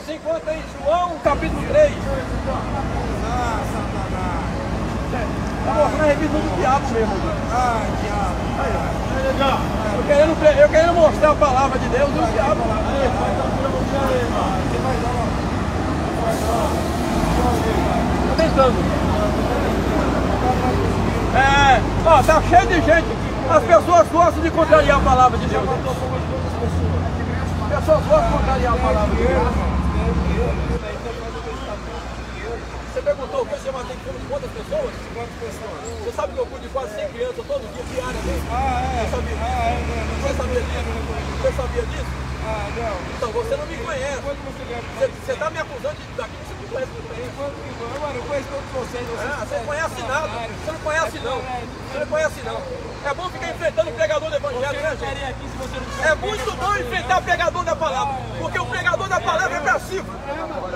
Você encontra em João capítulo 3. Ah, Satanás. Tá mostrando a revisão do diabo mesmo. Ai, diabo. Eu querendo, eu querendo mostrar a palavra de Deus e o diabo. Tô tentando. É, ó, tá cheio de gente. As pessoas gostam de contrariar a palavra de Deus. As pessoas gostam de contrariar a palavra de Deus. Você perguntou o que você mantém como de quantas pessoas? Quantas pessoas? Você sabe que eu cuido de quase 100 crianças todo dia, diariamente? Ah, é. Você sabia? Ah, é, mano. Você sabia disso? Você sabia disso? Ah, não. Então você não me conhece. Quanto você ganha? Você, você tá me acusando de daqui que você não conhece muito bem. Quanto que ganha? Mano, eu conheço todos vocês. vocês Ah, você não conhece nada. funcionários. Você não conhece não. Você não conhece não. É bom ficar enfrentando o pregador do evangelho, né, gente? É muito bom enfrentar o pregador da palavra, porque o pregador da palavra é passivo.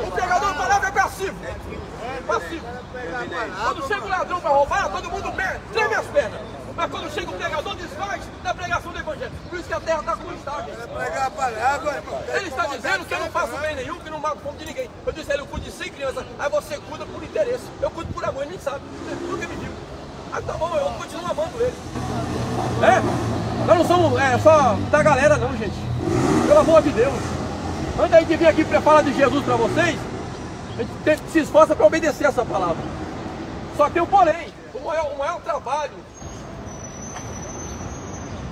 O pregador da palavra é passivo. Passivo. Quando chega o ladrão para roubar, todo mundo me- treme as pernas. Mas quando chega o pregador, desfaz da pregação do evangelho. Por isso que a terra está como está, gente. Pregar a palavra, irmão. Ele está dizendo que eu não faço bem nenhum, que não mato fome de ninguém. Eu disse a ele, eu cuido de 100 crianças. Aí você cuida por interesse. Eu cuido por amor, ele nem sabe. Nunca me Aí tá bom, eu continuo amando ele. É? Nós não somos é, só da galera não, gente. Pelo amor de Deus. Antes da gente vir aqui para falar de Jesus para vocês, a gente se esforça para obedecer essa palavra. Só tem um porém. O maior, o maior trabalho,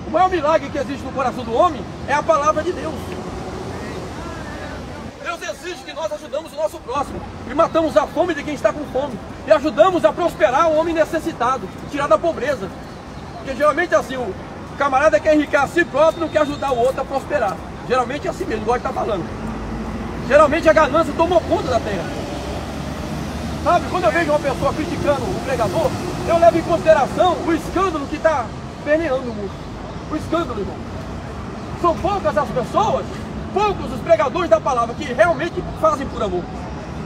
o maior milagre que existe no coração do homem é a palavra de Deus. Deus exige que nós ajudamos o nosso próximo e matamos a fome de quem está com fome e ajudamos a prosperar o homem necessitado, tirar da pobreza. Porque geralmente assim, o camarada quer enriquecer a si próprio não quer ajudar o outro a prosperar. Geralmente é assim mesmo, igual ele está falando. Geralmente a ganância tomou conta da terra. Sabe, quando eu vejo uma pessoa criticando o pregador, eu levo em consideração o escândalo que está permeando o mundo. O escândalo, irmão. São poucas as pessoas, poucos os pregadores da palavra que realmente fazem por amor.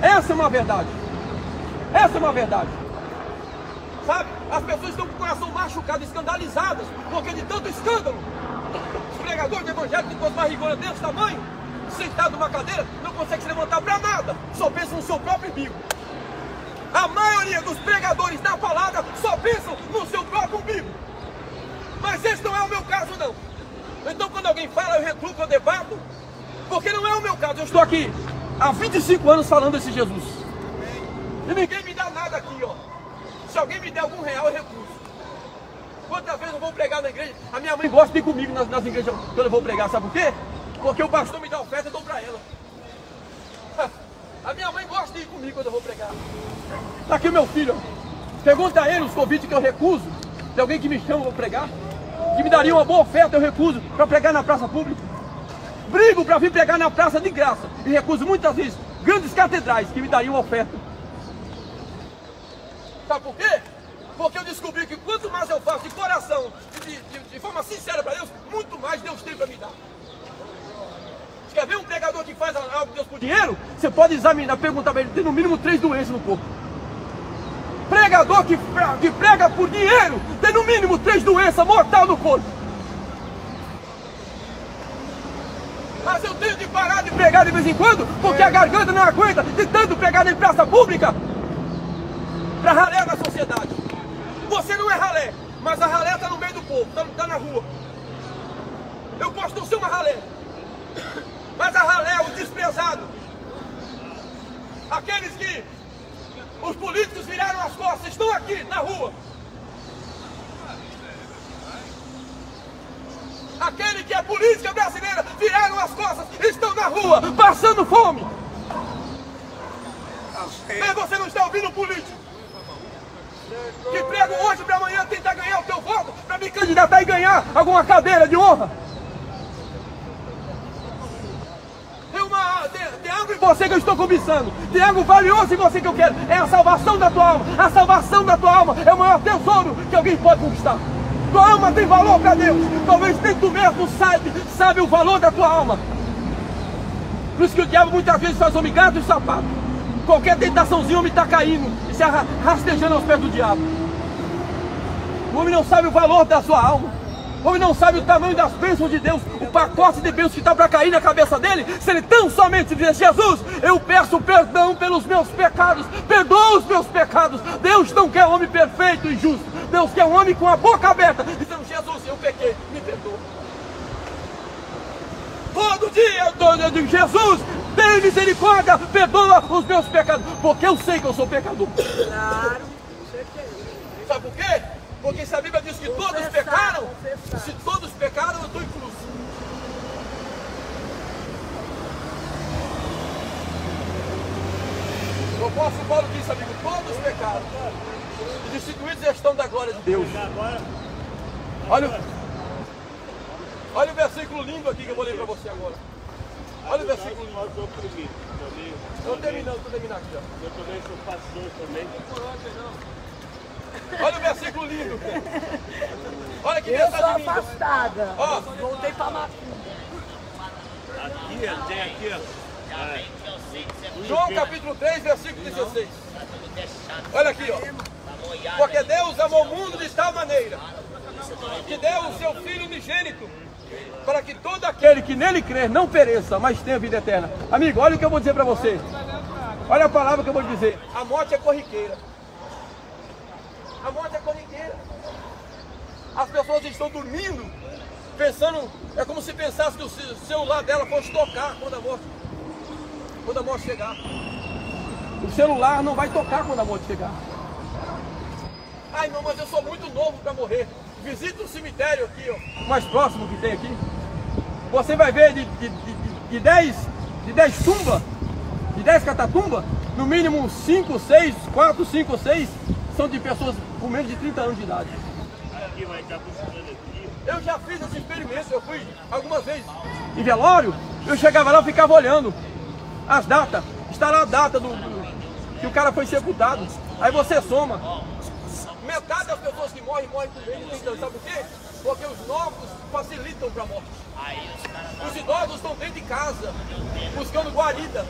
Essa é uma verdade. Essa é uma verdade. Sabe? As pessoas estão com o coração machucado, escandalizadas, porque de tanto escândalo. Os pregadores do evangelho com as barrigonas desse tamanho, sentado numa cadeira, não consegue se levantar para nada, só pensa no seu próprio umbigo. A maioria dos pregadores da palavra só pensam no seu próprio umbigo. Mas esse não é o meu caso, não. Então, quando alguém fala, eu retruco, eu debato, porque não é o meu caso. Eu estou aqui há 25 anos falando desse Jesus. E ninguém me dá nada aqui, ó. Se alguém me der algum real, eu recuso. Quantas vezes eu vou pregar na igreja? A minha mãe gosta de ir comigo nas, nas igrejas quando eu vou pregar, sabe por quê? Porque o pastor me dá oferta, eu dou pra ela. A minha mãe gosta de ir comigo quando eu vou pregar. Tá aqui o meu filho, ó. Pergunta a ele os convites que eu recuso. De alguém que me chama para pregar. Que me daria uma boa oferta, eu recuso para pregar na praça pública. Brigo para vir pregar na praça de graça. E recuso muitas vezes grandes catedrais que me dariam oferta. Sabe por quê? Porque eu descobri que quanto mais eu faço de coração, de, de, de forma sincera para Deus, muito mais Deus tem para me dar. Quer ver um pregador que faz algo de Deus por dinheiro? Você pode examinar, perguntar para ele, tem no mínimo três doenças no corpo. Pregador que, que prega por dinheiro, tem no mínimo três doenças mortais no corpo. Mas eu tenho de parar de pregar de vez em quando, porque a garganta não aguenta de tanto pregar em praça pública para ralé na sociedade. Você não é ralé, mas a ralé está no meio do povo, está na rua. Eu posso não ser uma ralé, mas a ralé o desprezado. Aqueles que os políticos viraram as costas, estão aqui na rua. Aquele que a política brasileira viraram as costas, estão na rua, passando fome. Mas você não está ouvindo o político. Que pregam hoje para amanhã tentar ganhar o teu voto, para me candidatar e ganhar alguma cadeira de honra. Tem, tem algo em você que eu estou cobiçando. Tem algo valioso em você que eu quero. É a salvação da tua alma. A salvação da tua alma é o maior tesouro que alguém pode conquistar. Tua alma tem valor para Deus. Talvez nem tu mesmo sabe, sabe o valor da tua alma. Por isso que o diabo muitas vezes faz homem gato e sapato. Qualquer tentaçãozinha, o homem está caindo e se rastejando aos pés do diabo. O homem não sabe o valor da sua alma. O homem não sabe o tamanho das bênçãos de Deus, o pacote de bênçãos que está para cair na cabeça dele. Se ele tão somente diz, Jesus, eu peço perdão pelos meus pecados, perdoa os meus pecados. Deus não quer homem perfeito e justo. Deus quer um homem com a boca aberta, dizendo, Jesus, eu pequei, me perdoa. Todo dia eu digo, Jesus, tem misericórdia, perdoa os meus pecados, porque eu sei que eu sou pecador. Claro, Sabe por quê? Porque se a Bíblia diz que todos pecaram, se todos pecaram, eu estou incluso. O apóstolo Paulo disse, amigo, todos pecaram. E destituídos estão da glória de Deus. Olha, o- olha o versículo lindo aqui que eu vou ler para você agora. Olha o versículo lindo. Sou. Estou terminando, estou terminando aqui. ó. Eu também sou pastor também. Olha o versículo lindo. Olha que eu sou mensagem linda. afastada. Ó. Voltei para Macumba. Aqui, tem aqui, ó. Ah, João capítulo 3, versículo 16. Olha aqui, ó. Porque Deus amou o mundo de tal maneira que deu o seu Filho unigênito para que todo aquele que nele crer não pereça, mas tenha vida eterna. Amigo, olha o que eu vou dizer para você. Olha a palavra que eu vou dizer. A morte é corriqueira. A morte é corriqueira. As pessoas estão dormindo, pensando, é como se pensasse que o ce- celular dela fosse tocar quando a morte, quando a morte chegar. O celular não vai tocar quando a morte chegar. Ai não, mas eu sou muito novo para morrer. Visita o cemitério aqui, ó, mais próximo que tem aqui. Você vai ver de, de, de, de 10 de 10 tumbas, de 10 catatumbas, no mínimo 5, 6, 4, 5, 6 são de pessoas com menos de 30 anos de idade. aqui vai estar buscando aqui. Eu já fiz esse experimento, eu fui algumas vezes em velório, eu chegava lá e ficava olhando as datas. Está lá a data do, do- que o cara foi sepultado. Aí você soma. Metade das pessoas que morrem, morrem com medo de 30 anos. Sabe por quê? Porque os novos facilitam para a morte. Os idosos estão dentro de casa, buscando guarida.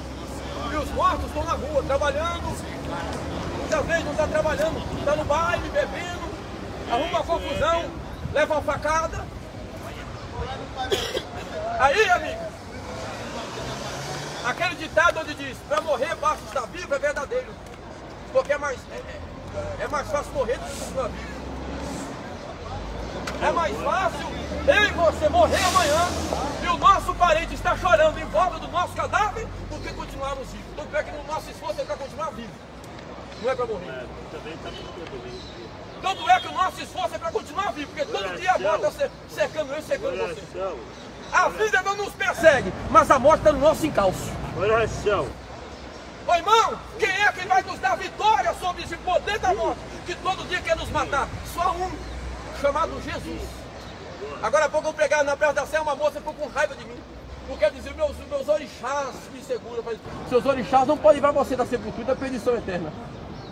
E os mortos estão na rua, trabalhando. Muitas vezes não está trabalhando, está no baile, bebendo, arruma uma confusão, leva uma facada. Aí, amigo, aquele ditado onde diz, para morrer basta estar vivo é verdadeiro. Porque é mais, é, é- é mais fácil morrer do que continuar vivo. É mais fácil eu e você morrer amanhã e o nosso parente estar chorando em volta do nosso cadáver do que continuarmos vivos. Tanto é que no nosso esforço é para continuar vivo, não é para morrer. É, está ali. Tanto é que o nosso esforço é para continuar vivo, porque todo dia a morte está cercando eu e cercando você. A vida não nos persegue, mas a morte está no nosso encalço. Oração. Ô irmão, quem é que vai nos dar vitória sobre esse poder da morte que todo dia quer nos matar? Só um, chamado Jesus. Agora há pouco eu pregava na Praça da Sé, uma moça ficou com raiva de mim. Porque dizia, meus, meus orixás me seguram. Falei, Seus orixás não podem livrar você da sepultura e da perdição eterna.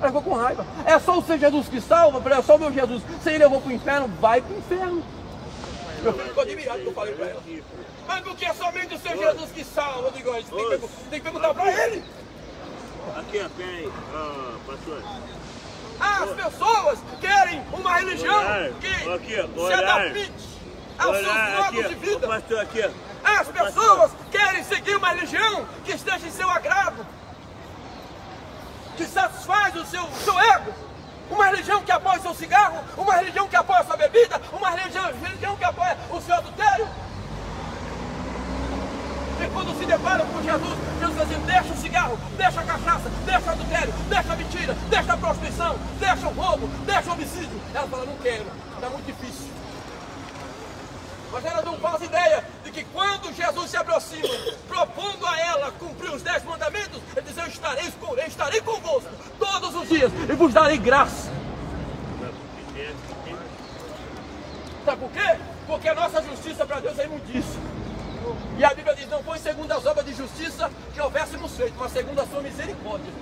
Ela ficou com raiva. É só o Senhor Jesus que salva, é só o meu Jesus. Se ele eu vou para o inferno, vai para o inferno. Filho ficou admirado que eu falei para ela. Mas porque é somente o Senhor Jesus que salva? Eu digo, ó, isso tem que, tem que perguntar para ele. Aqui, ó, peraí. Pastor. As pessoas querem uma religião que Aqui, se adapte aos seus Orar aqui, modos de vida. Pastor, aqui. As pessoas querem seguir uma religião que esteja em seu agrado, que satisfaz o seu, seu ego. Uma religião que apoia o seu cigarro, uma religião que apoia a sua bebida, uma religião que apoia o seu adultério. E deparam com Jesus, Jesus diz assim, deixa o cigarro, deixa a cachaça, deixa o adultério, deixa a mentira, deixa a prostituição, deixa o roubo, deixa o homicídio. Ela fala, não quero, está muito difícil. Mas ela não faz ideia de que quando Jesus se aproxima, propondo a ela cumprir os dez mandamentos, ele diz, eu estarei, eu estarei convosco todos os dias e vos darei graça. Sabe por quê? Porque a nossa justiça para Deus é imundícia. E a Bíblia diz, não foi segundo as obras de justiça que houvéssemos feito, mas segundo a sua misericórdia.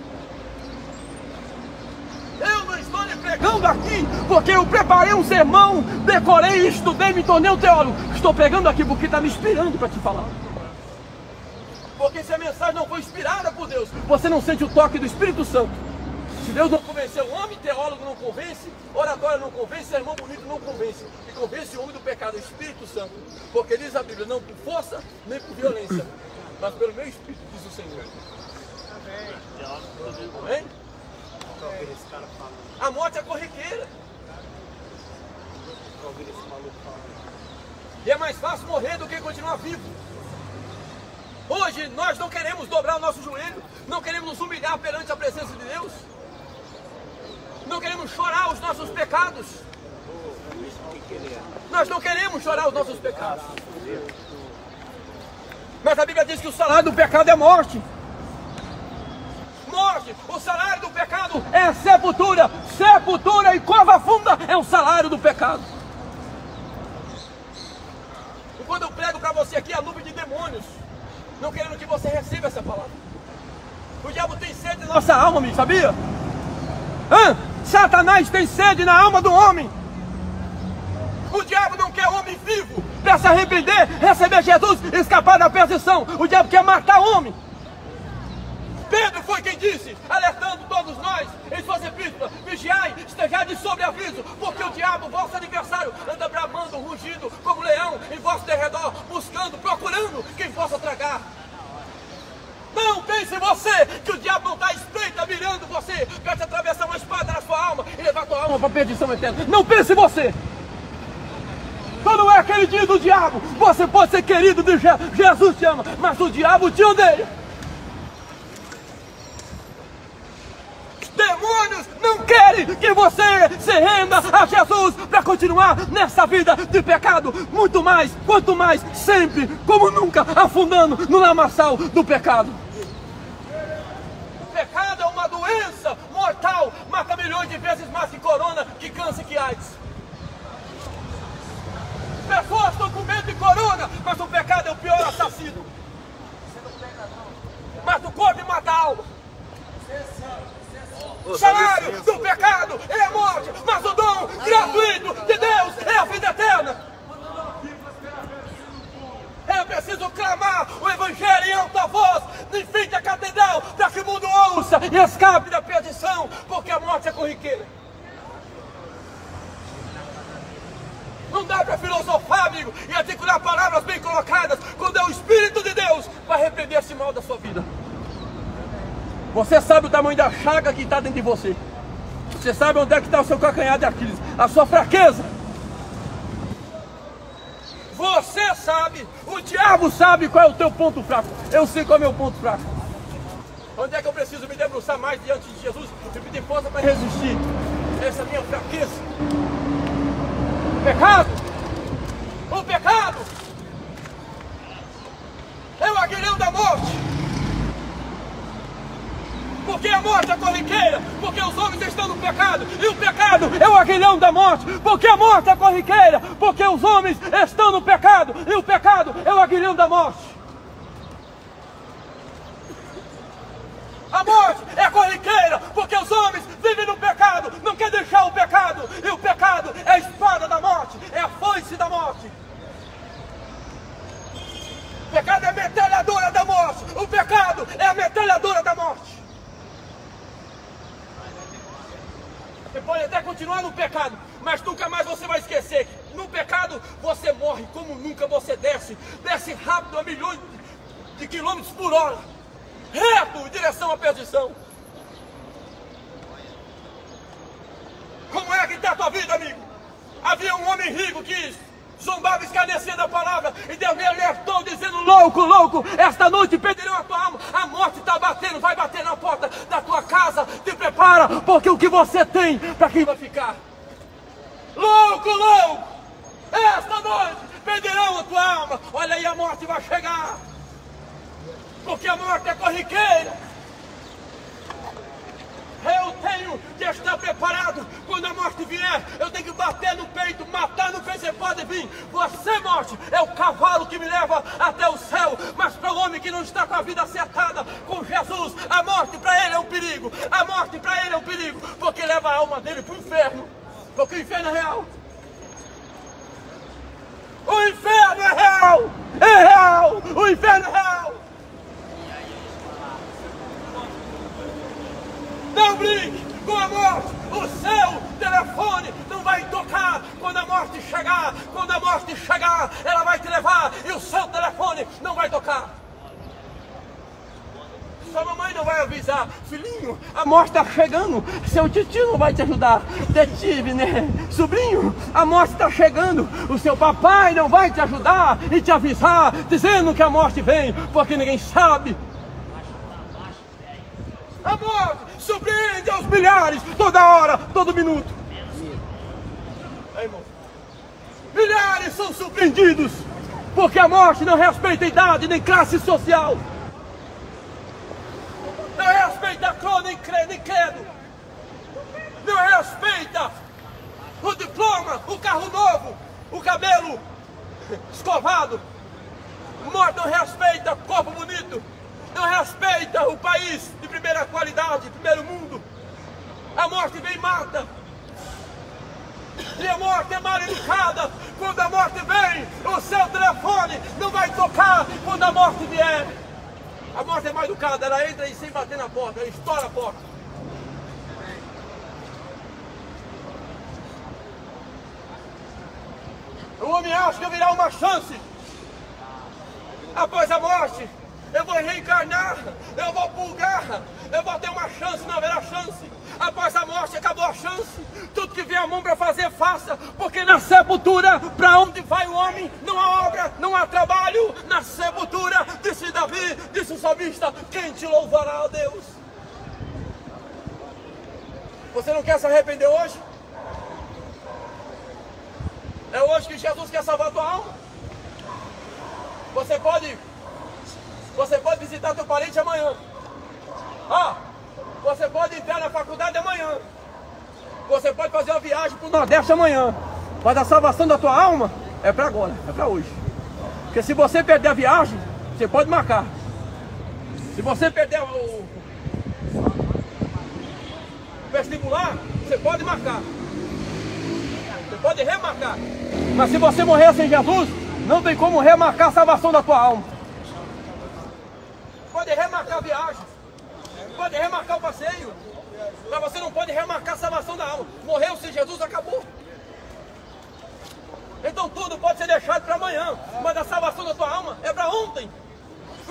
Eu não estou lhe pregando aqui porque eu preparei um sermão, decorei, estudei, me tornei um teólogo. Estou pregando aqui porque está me inspirando para te falar. Porque se a mensagem não foi inspirada por Deus, você não sente o toque do Espírito Santo. Se Deus não convenceu o homem, teólogo não convence, oratório não convence, sermão bonito não convence. E convence o homem do pecado, o Espírito Santo. Porque diz a Bíblia, não por força, nem por violência, mas pelo meu Espírito, diz o Senhor. Amém? A morte é corriqueira. E é mais fácil morrer do que continuar vivo. Hoje nós não queremos dobrar o nosso joelho, não queremos nos humilhar perante a presença de Deus, não queremos chorar os nossos pecados. Nós não queremos chorar os nossos pecados. Mas a Bíblia diz que o salário do pecado é morte. Morte, o salário do pecado é sepultura. Sepultura e cova funda é o salário do pecado. E quando eu prego para você aqui a nuvem de demônios, não querendo que você receba essa palavra. O diabo tem sede na nossa alma, amigo, sabia? Hã? Satanás tem sede na alma do homem. O diabo não quer homem vivo para se arrepender, receber Jesus, escapar da perdição. O diabo quer matar homem. Pedro foi quem disse, alertando todos nós, em suas epístolas, vigiai, estejai de sobreaviso, porque o diabo, vosso adversário, anda bramando, rugindo, como leão, em vosso derredor, buscando, procurando quem possa tragar. Não pense você que o diabo não está mirando você para te atravessar uma espada na sua alma e levar tua alma para perdição eterna. Não pense você. Quando é aquele dia do diabo, você pode ser querido de Jesus, Jesus te ama, mas o diabo te odeia. Demônios não querem que você se renda a Jesus para continuar nessa vida de pecado. Muito mais, quanto mais, sempre, como nunca, afundando no lamaçal do pecado. O pecado é uma doença mortal, mata milhões de vezes mais que corona, que câncer, que AIDS. Pessoas estão com medo de corona, mas o pecado é o pior assassino. Mas o corpo mata a alma. O salário do pecado é a morte, mas o dom gratuito de Deus é a vida eterna. É preciso clamar o Evangelho em alta voz, em frente à catedral, para que o mundo ouça e escape da perdição, corriqueira. Não dá para filosofar, amigo, e articular palavras bem colocadas, quando é o Espírito de Deus para repreender esse mal da sua vida. Você sabe o tamanho da chaga que está dentro de você. Você sabe onde é que está o seu calcanhar de Aquiles, a sua fraqueza. Você sabe, o diabo sabe qual é o teu ponto fraco. Eu sei qual é o meu ponto fraco. Onde é que eu preciso me debruçar mais diante de Jesus e pedir força para resistir? Essa é minha fraqueza. O pecado, o pecado é o aguilhão da morte. Porque a morte é corriqueira, porque os homens estão no pecado, e o pecado é o aguilhão da morte, porque a morte é corriqueira, porque os homens estão no pecado, e o pecado é o aguilhão da morte. A morte é corriqueira, porque os homens vivem no pecado, não quer deixar o pecado, e o pecado é a espada da morte, é a foice da morte. O pecado é a metralhadora da morte, o pecado é a metralhadora da morte. Você pode até continuar no pecado, mas nunca mais você vai esquecer que no pecado você morre como nunca você desce. Desce rápido a milhões de quilômetros por hora, reto em direção à perdição. Como é que está a tua vida, amigo? Havia um homem rico que zombava escarnecendo a palavra, e Deus me alertou dizendo, louco, louco, esta noite perderão a tua alma, a morte está batendo, vai bater na porta da tua casa, te prepara, porque o que você tem, para quem vai ficar? Louco, louco, esta noite perderão a tua alma, olha aí a morte vai chegar, porque a morte é corriqueira, eu tenho que estar preparado quando a morte vier. Eu tenho que bater no peito, matar no peito. Você pode vir. Você, morte, é o cavalo que me leva até o céu. Mas para o homem que não está com a vida acertada com Jesus, a morte para ele é um perigo. A morte para ele é um perigo, porque leva a alma dele para o inferno. Porque o inferno é real. O inferno é real! É real! O inferno é real! Não brinque! com a morte. O seu telefone não vai tocar quando a morte chegar. Quando a morte chegar, ela vai te levar e o seu telefone não vai tocar. Sua mamãe não vai avisar, filhinho, está chegando, seu tio não vai te ajudar, detive, né? Sobrinho, a morte está chegando, o seu papai não vai te ajudar e te avisar, dizendo que a morte vem, porque ninguém sabe. A morte surpreende aos milhares, toda hora, todo minuto. Milhares são surpreendidos, porque a morte não respeita idade nem classe social não respeita cor, nem credo, nem credo. Não respeita o diploma, o carro novo, o cabelo escovado. Morte não respeita corpo bonito. Não respeita o país de primeira qualidade, primeiro mundo. A morte vem e mata. E a morte é mal educada. Quando a morte vem, o seu telefone não vai tocar quando a morte vier. A morte é mal educada, ela entra e sem bater na porta, ela estoura a porta. O virá uma chance. Após a morte, eu vou reencarnar, eu vou pulgar, eu vou ter uma chance, não haverá chance. Após a morte, acabou a chance. Tudo que vier a mão para fazer, faça. Porque na sepultura, para onde vai o homem, não há obra, não há trabalho. Na sepultura, disse Davi, disse o salmista: quem te louvará a Deus? Você não quer se arrepender hoje? É hoje que Jesus quer salvar a tua alma. Você pode, você pode visitar teu parente amanhã. Ah, você pode entrar na faculdade amanhã. Você pode fazer uma viagem para o Nordeste amanhã. Mas a salvação da tua alma é para agora, é para hoje. Porque se você perder a viagem, você pode marcar. Se você perder o vestibular, você pode marcar. Pode remarcar. Mas se você morrer sem Jesus, não tem como remarcar a salvação da tua alma. Pode remarcar a viagem. Pode remarcar o passeio. Mas você não pode remarcar a salvação da alma. Morreu sem Jesus, acabou. Então tudo pode ser deixado para amanhã. Mas a salvação da tua alma é para ontem.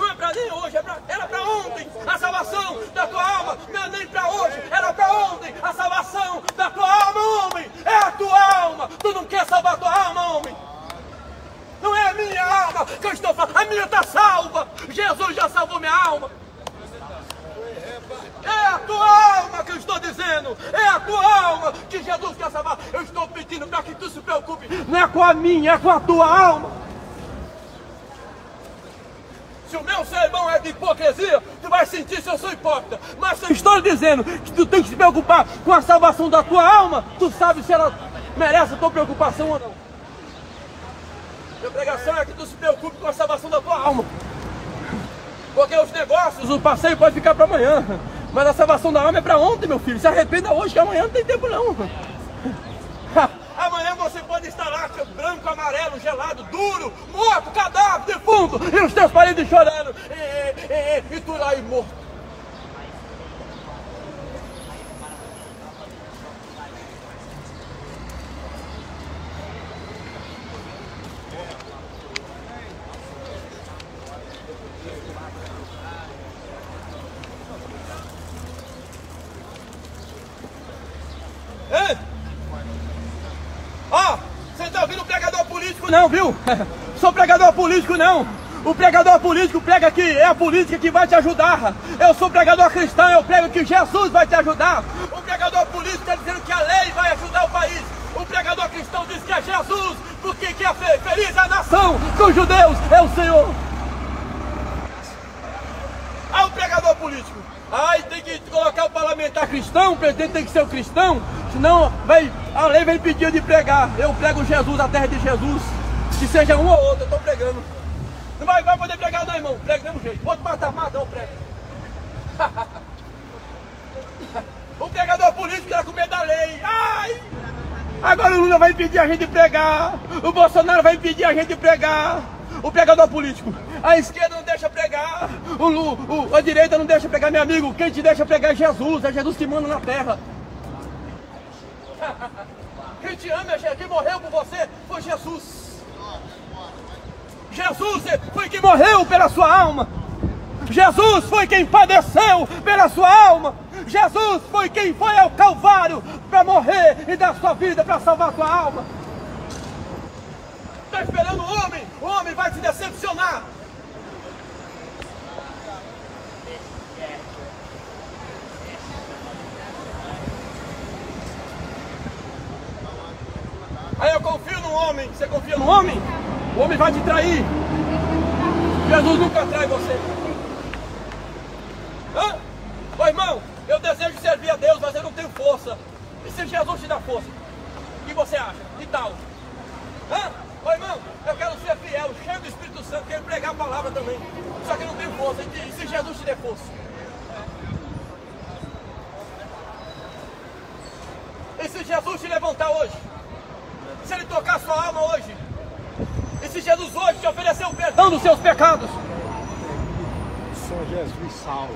Não é para nem hoje, é pra, era para ontem. A salvação da tua alma não é nem para hoje, era para ontem. A salvação da tua alma, homem, é a tua alma. Tu não quer salvar a tua alma, homem. Não é a minha alma que eu estou falando, a minha está salva. Jesus já salvou minha alma. É a tua alma que eu estou dizendo. É a tua alma que Jesus quer salvar. Eu estou pedindo para que tu se preocupe. Não é com a minha, é com a tua alma. Se o meu sermão é de hipocrisia, tu vai sentir se eu sou hipócrita. Mas se eu estou dizendo que tu tem que se preocupar com a salvação da tua alma, tu sabe se ela merece a tua preocupação ou não. Minha pregação é que tu se preocupe com a salvação da tua alma. Porque os negócios, o passeio pode ficar para amanhã. Mas a salvação da alma é para ontem, meu filho. Se arrependa hoje, que amanhã não tem tempo não. Amanhã você pode estar lá, branco, amarelo, gelado, duro, morto, cadáver, defunto, e os teus parentes chorando, e, e, e, e tu lá aí morto. Ei! Ó, você tá ouvindo pregador político não, viu? Sou pregador político não. O pregador político prega que é a política que vai te ajudar. Eu sou pregador cristão, eu prego que Jesus vai te ajudar. O pregador político está dizendo que a lei vai ajudar o país. O pregador cristão diz que é Jesus, porque quer ser feliz a nação dos judeus é o Senhor. Ah, o pregador político. Ai, tem que colocar o parlamentar cristão, o presidente tem que ser o cristão, senão vai, a lei vai impedir de pregar. Eu prego Jesus, a terra de Jesus. Que seja um ou outro, eu estou pregando. Não vai, vai poder pregar não, irmão. Prega do mesmo jeito. Outro mata, mata, eu prego. o pregador político era com medo da lei. Ai! Agora o Lula vai impedir a gente de pregar. O Bolsonaro vai impedir a gente de pregar. O pregador político. A esquerda não deixa pregar. O, o, a direita não deixa pregar, meu amigo. Quem te deixa pregar é Jesus. É Jesus que manda na terra. Quem te ama é Jesus. Quem morreu por você foi Jesus. Jesus foi quem morreu pela sua alma. Jesus foi quem padeceu pela sua alma. Jesus foi quem foi ao Calvário para morrer e dar sua vida para salvar sua alma. Está esperando o homem, o homem vai se decepcionar. Aí eu confio no homem. Você confia no homem? O homem vai te trair. Jesus nunca trai você. Hã? Ô irmão, eu desejo servir a Deus, mas eu não tenho força. E se Jesus te dá força? O que você acha? Que tal? Hã? Ô irmão, eu quero ser fiel, cheio do Espírito Santo, quero pregar a palavra também. Só que eu não tenho força. E se Jesus te der força? E se Jesus te levantar hoje? Se ele tocar sua alma hoje? E se Jesus hoje te oferecer o perdão dos seus pecados? São Jesus salve.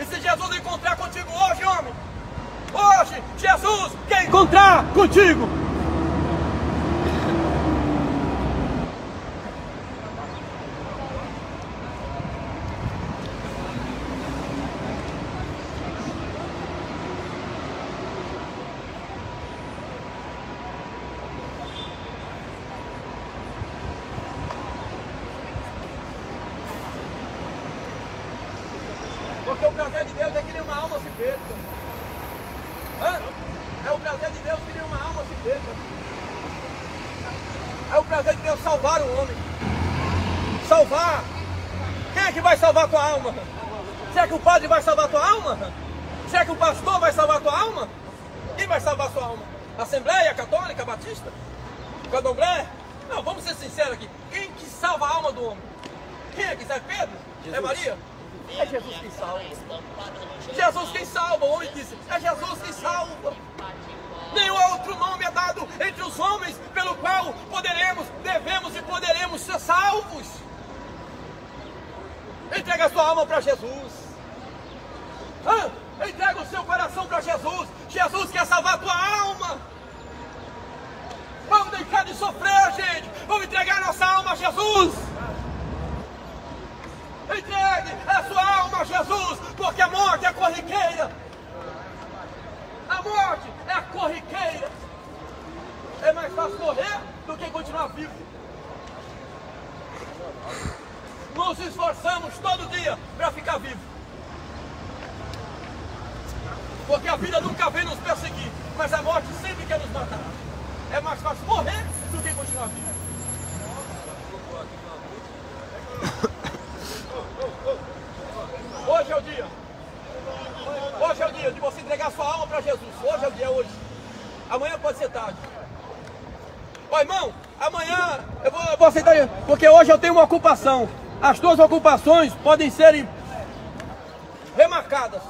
E se Jesus encontrar contigo hoje, homem? Hoje, Jesus quer encontrar contigo. Porque o prazer de Deus é que nenhuma alma se perca. Hã? É o prazer de Deus que nenhuma alma se perca. É o prazer de Deus salvar o homem. Salvar. Quem é que vai salvar a tua alma? Será que o padre vai salvar a tua alma? Será que o pastor vai salvar a tua alma? Quem vai salvar a sua alma? Assembleia Católica Batista? Candomblé? Não, vamos ser sinceros aqui. Quem que salva a alma do homem? Quem é que salva? Pedro? É Maria? É Jesus quem salva. Jesus quem salva, o homem disse, é Jesus quem salva. Nenhum outro nome é dado entre os homens pelo qual poderemos, devemos e poderemos ser salvos. Entrega sua alma para Jesus. Hã? Entrega o seu coração para Jesus. Jesus quer salvar a tua alma. Vamos deixar de sofrer, gente. Vamos entregar nossa alma a Jesus. Entregue a sua alma a Jesus, porque a morte é corriqueira. A morte é corriqueira. É mais fácil morrer do que continuar vivo. Nos esforçamos todo dia para ficar vivo. Porque a vida nunca vem nos perseguir, mas a morte sempre quer nos matar. É mais fácil morrer do que continuar vivo. Hoje é o dia. Hoje é o dia de você entregar sua alma para Jesus. Hoje é o dia, hoje. Amanhã pode ser tarde. Ó irmão, amanhã eu vou, eu vou aceitar, porque hoje eu tenho uma ocupação. As duas ocupações podem serem remarcadas.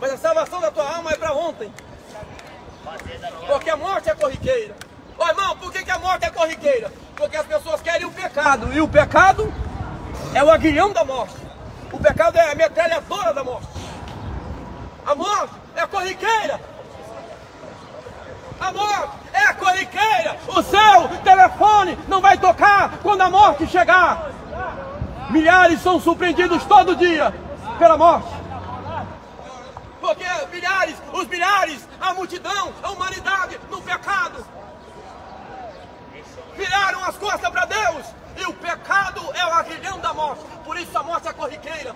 Mas a salvação da tua alma é para ontem. Porque a morte é corriqueira. Ó irmão, por que, que a morte é corriqueira? Porque as pessoas querem o pecado. E o pecado é o aguilhão da morte. O pecado é a metralhadora da morte. A morte é corriqueira. A morte é corriqueira. O seu telefone não vai tocar quando a morte chegar. Milhares são surpreendidos todo dia pela morte. Porque milhares, os milhares, a multidão, a humanidade no pecado. Viraram as costas para Deus. E o pecado é o aguilhão da morte. Por isso a morte é corriqueira.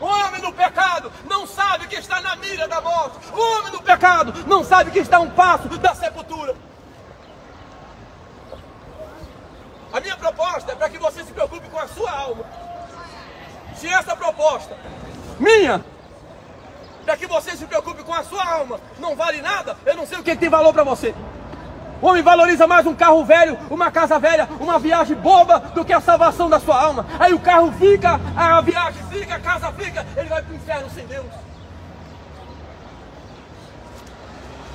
O homem do pecado não sabe que está na mira da morte. O homem do pecado não sabe que está a um passo da sepultura. A minha proposta é para que você se preocupe com a sua alma. Se essa proposta, minha, para que você se preocupe com a sua alma, não vale nada, eu não sei o que tem valor para você. O homem valoriza mais um carro velho, uma casa velha, uma viagem boba do que a salvação da sua alma. Aí o carro fica, a viagem fica, a casa fica, ele vai para o inferno sem Deus.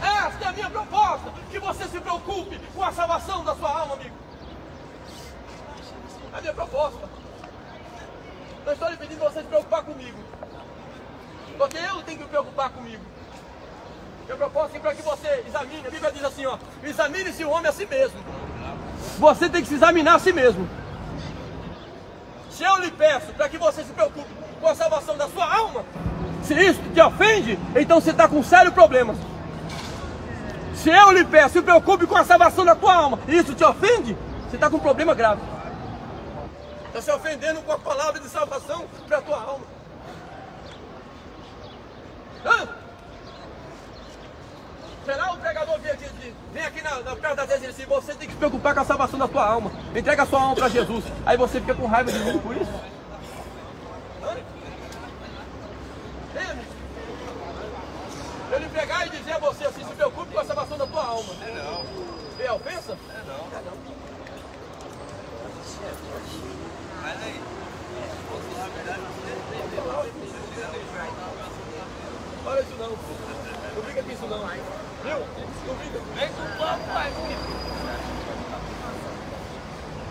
Esta é a minha proposta, que você se preocupe com a salvação da sua alma, amigo. É a minha proposta. Não estou lhe pedindo você se preocupar comigo. Porque eu tenho que me preocupar comigo. Eu proposto para que você examine. A Bíblia diz assim, ó. Examine-se o homem a si mesmo. Você tem que se examinar a si mesmo. Se eu lhe peço para que você se preocupe com a salvação da sua alma, se isso te ofende, então você está com um sério problema. Se eu lhe peço, se preocupe com a salvação da tua alma, e isso te ofende, você está com um problema grave. Está se ofendendo com a palavra de salvação para a tua alma. Hã? Será o pregador vem aqui, vem aqui na, na perto da e diz assim, você tem que se preocupar com a salvação da tua alma. Entrega a sua alma para Jesus. Aí você fica com raiva de mim por isso? Lhe pegar e dizer a você assim, se preocupe com a salvação da tua alma. É não. É ofensa? É não. É não. Mas aí, posso falar a verdade, Olha isso não. Não briga com isso não. Viu? Não briga. Vem com o papo, pai.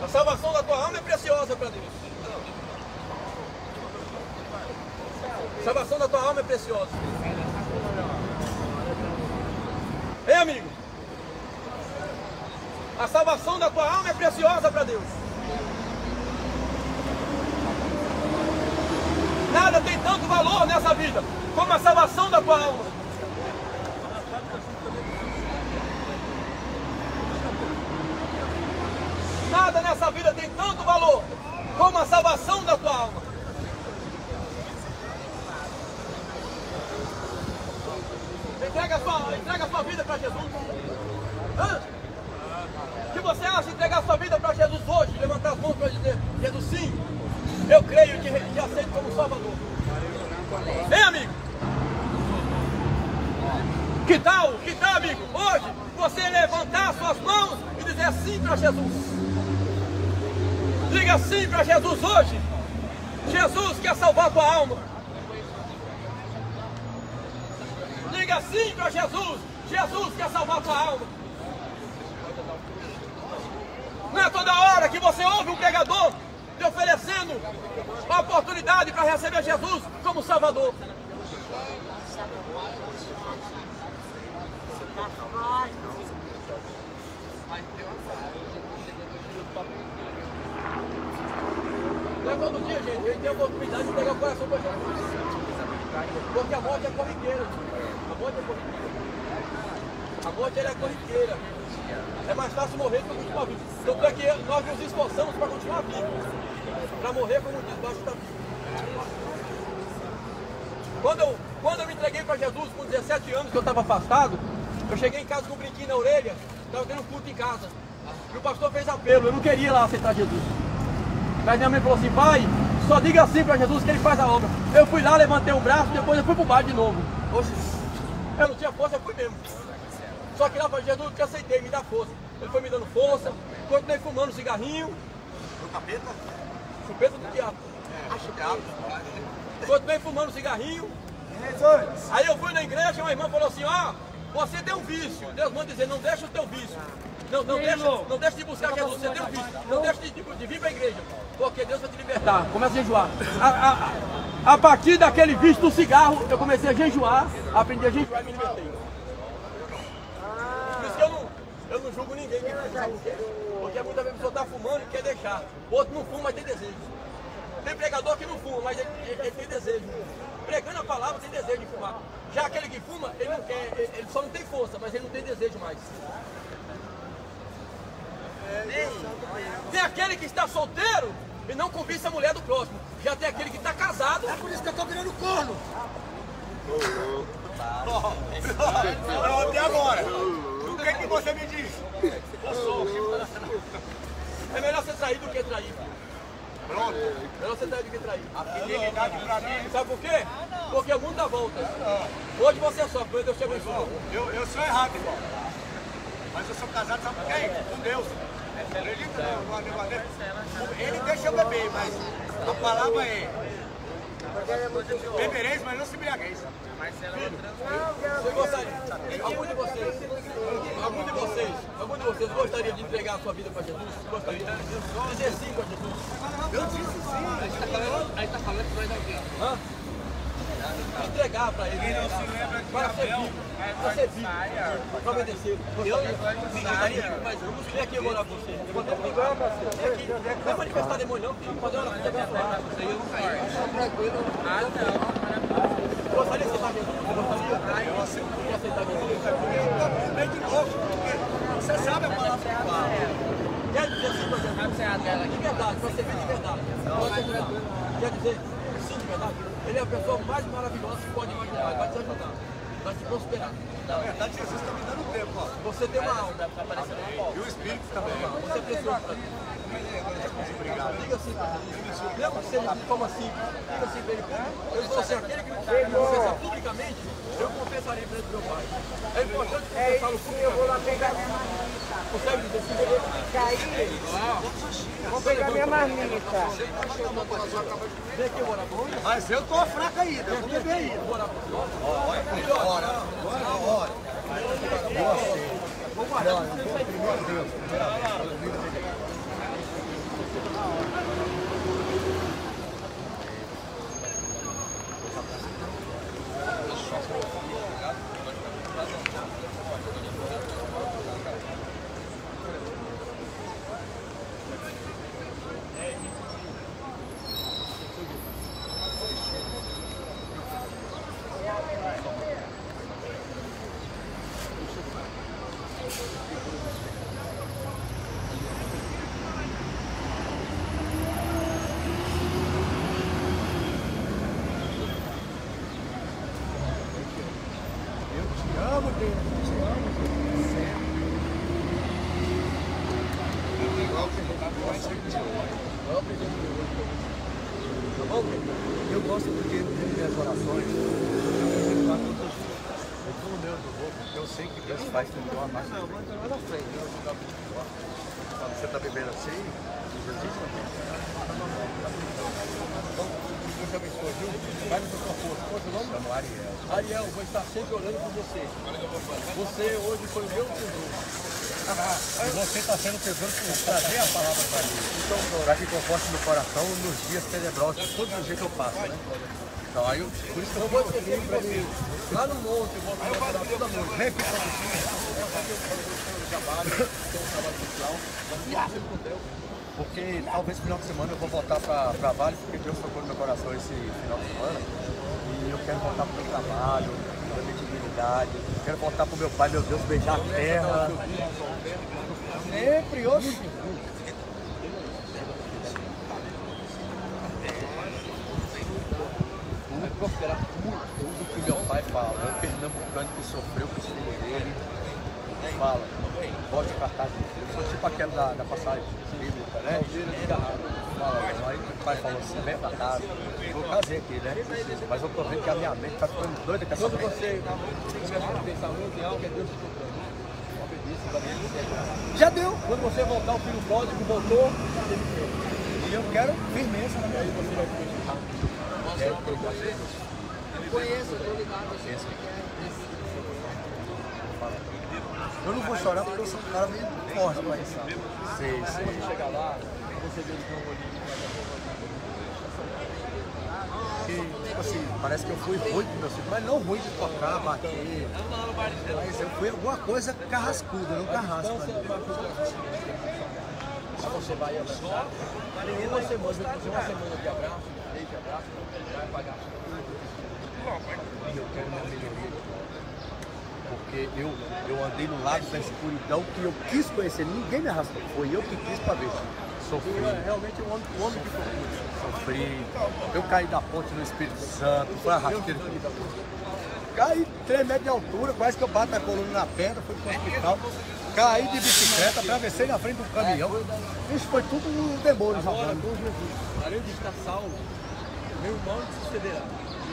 A salvação da tua alma é preciosa para Deus. A salvação da tua alma é preciosa. Ei, amigo. A salvação da tua alma é preciosa para Deus. Nada tem tanto valor nessa vida como a salvação da tua alma. Nada nessa vida tem tanto valor como a salvação da tua alma. Entrega a sua, entrega a sua vida para Jesus. Hã? Se você acha entregar a sua vida para Jesus hoje, levantar as mãos para dizer, Jesus sim, eu creio e Salvador. Amigo. Que tal, que tal, amigo? Hoje, você levantar suas mãos e dizer sim para Jesus. Diga sim para Jesus hoje. Jesus quer salvar tua alma. Diga sim para Jesus. Jesus quer salvar tua alma. Não é toda hora que você ouve um pregador oferecendo a oportunidade para receber Jesus como Salvador. Não é todo dia, gente, gente tem a oportunidade de pegar o coração para Jesus. Porque a morte é corriqueira. A morte é corriqueira. A morte é corriqueira. É mais fácil morrer do que continuar vivo. Tanto é que nós nos esforçamos para continuar vivos. Para morrer, como diz, baixo vivo. Quando eu, quando eu me entreguei para Jesus com 17 anos, que eu estava afastado, eu cheguei em casa com um brinquinho na orelha, estava tendo culto em casa. E o pastor fez apelo, eu não queria lá aceitar Jesus. Mas minha mãe falou assim, pai, só diga assim para Jesus que ele faz a obra. Eu fui lá, levantei o braço, depois eu fui pro bar de novo. Oxe, eu não tinha força, eu fui mesmo. Só que lá para Jesus eu te aceitei, me dá força. Ele foi me dando força, continuei fumando cigarrinho. No capeta? Chupeta do diabo. Acho diabo. Continuei fumando cigarrinho. Aí eu fui na igreja, uma irmã falou assim, ó, você tem um vício. Deus manda dizer, não deixa o teu vício. Não, não, deixa, não deixa de buscar Jesus, você tem um vício. Não deixa de, de, vir para a igreja. Porque Deus vai te libertar. Começa a jejuar. A, a, a partir daquele vício do cigarro, eu comecei a jejuar, aprendi a jejuar e me libertei. Por isso que eu não, eu não julgo ninguém que sabe por quê? Porque muitas vezes a pessoa está fumando e quer deixar. O outro não fuma, mas tem desejo. Tem pregador que não fuma, mas ele, ele, ele tem desejo. Pregando a palavra tem desejo de fumar. Já aquele que fuma, ele não quer, ele, ele só não tem força, mas ele não tem desejo mais. Tem aquele que está solteiro e não convence a mulher do próximo. Já tem aquele que está casado. É por isso que eu tô virando corno. Pronto, e agora? O que, que você me diz? É melhor você trair do que trair. Pronto. Melhor você trair do que trair. A fidelidade pra mim. Sabe por quê? Porque o mundo dá voltas. Hoje você sofre, mas Deus te abençoa. Eu, eu sou errado, irmão. Mas eu sou casado, sabe por quê? Com Deus. Negócio dele? Ele deixa eu beber, mas a palavra é. Bebereis, mas não se embriagueis. Você gostaria? Algum de vocês? Algum de vocês? Algum de vocês gostaria de entregar a sua vida para Jesus? Gostaria de dizer sim para Jesus? Eu disse sim. Hã? Entregar para ele. Para ser vivo. Para ser vivo. Para obedecer. Eu, mas vem aqui agora você. Eu vou ter que ligar para você. Aqui. Não é manifestar demônio, não, filho. Fazer uma coisa abençoada. Ah, não. Gostaria de aceitar Jesus? Gostaria? Eu aceito. Quer aceitar Jesus? Vem de novo, porque você sabe a palavra que fala. Quer dizer assim, por exemplo, de verdade, ser bem de verdade. Quer dizer. Ele é a pessoa mais maravilhosa que pode imaginar. Ele vai te ajudar. Vai te prosperar. Na verdade, Jesus está me dando tempo, ó. Você tem uma alma. E o Espírito também. Você é para Deus. Diga assim para ele. Mesmo que seja de forma simples. Diga assim para ele. Eu sou assim, aquele que me confessa publicamente, eu confessarei perante meu pai. É importante confessá-lo publicamente. Eu vou lá pegar minha marmita. Consegue dizer assim? Caí. Vou pegar minha marmita. Mas eu tô fraca ainda, eu vou beber ainda. Bora. Bora, bora, bora. Eu te amo, Deus. Eu te amo, sempre. Eu gosto porque nas minhas orações, eu preciso dar todos os dias. Eu tô no meu do vou, porque eu sei que Deus faz tudo uma mais. Não, mas lá na frente, né? Eu jogar futebol. Quando você tá bebendo assim, Jesus não tem. Então, Deus te abençoe, viu? Vai no seu força. Qual é o seu nome? Chamo Ariel. Ariel, vou estar sempre orando por você. Você hoje foi o meu tesouro. E você está sendo tesouro por trazer a palavra para mim. Então, para que conforte meu coração nos dias tenebrosos, todos os dias que eu passo, né? Então, aí, eu, por isso que eu vou te seguir para mim. Lá no monte, eu vou te orar toda noite. Vem aqui para Porque talvez no final de semana eu vou voltar para Vale, porque Deus tocou no meu coração esse final de semana. E eu quero voltar para o meu trabalho, dignidade. Quero voltar para o meu pai, meu Deus, beijar a terra. Sempre, hoje. Prosperar tudo, tudo que meu pai fala. É o pernambucano que sofreu com os filhos dele. Fala, pode Deus. Eu sou tipo aquela da, da passagem bíblica, né? Fala, aí o pai falou assim, bem verdade. Eu casei aqui, né? Mas eu tô vendo que a minha mente tá ficando doida com essa Quando você pensar muito em algo, é Deus te Deus. Já deu. Quando você voltar, o filho pródigo voltou, E eu quero firmeza na minha vida. você vai acreditar. Quero goste. Conheço, tô ligado. Eu não vou chorar porque eu sou um cara meio forte pra isso? Sei, sei. Quando chegar lá, que, tipo assim, parece que eu fui ruim pro meu filho, mas não ruim de tocar, bater. Mas eu fui alguma coisa carrascuda, não carrasco. Né? você vai Aí você vai abraçar. Uma semana, de uma semana de abraço, beijo, abraço, vai pagar. E eu quero minha melhoria. Porque eu, eu andei no lado da escuridão que eu quis conhecer, ninguém me arrastou. Foi eu que quis pra ver. Sofri, É realmente um homem, um homem que procura. sofri. Eu caí da ponte no Espírito Santo, foi a rasteira. Caí 3 metros de altura, quase que eu bato a coluna na pedra, fui pro hospital. Caí de bicicleta, atravessei na frente do caminhão. Isso foi tudo um demônio Agora, jogando. com Jesus, além de estar salvo, meu irmão te sucederá.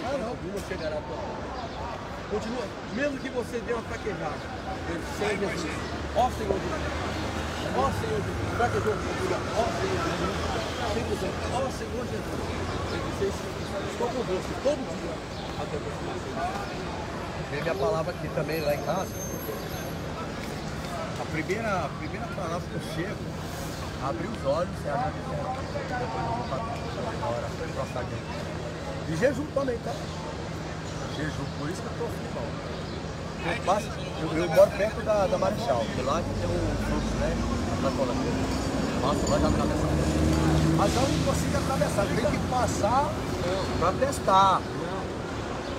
Ah, não. Alguma chegará a tua. Continua, mesmo que você dê uma fraquejada, Jesus, ó Senhor Jesus, ó Senhor Jesus, fraquejou um pouco, ó Senhor Jesus, ó Senhor Jesus, ele estou convosco todo dia, até você Tem minha palavra aqui também, lá em casa. A primeira, a primeira palavra que eu chego, abrir os olhos e agradecer. Depois eu vou para embora, foi prostadinho. E jejum também, tá? jejum, por isso que eu tô aqui, irmão. Eu, passo, eu, eu moro perto da, da Marechal, que lá tem o fluxo, né? Na coladeira. Passo lá já atravessar. Mas eu não consigo atravessar, tem que passar para testar.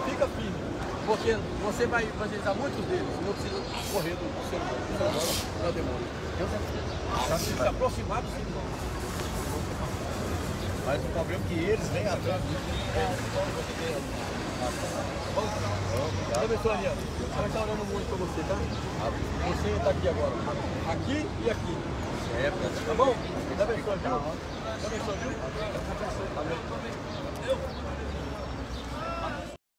Fica firme, porque você vai evangelizar muitos deles, não precisa correr do seu do seu nome, do demônio. Deus é Precisa se aproximar do Senhor. Mas o problema é que eles vêm atrás abençoe, Ariane. Ela está orando muito por você, tá? Você está aqui agora. Aqui e aqui. É, Tá bom? Deus abençoe, viu? Deus abençoe, viu? Amém.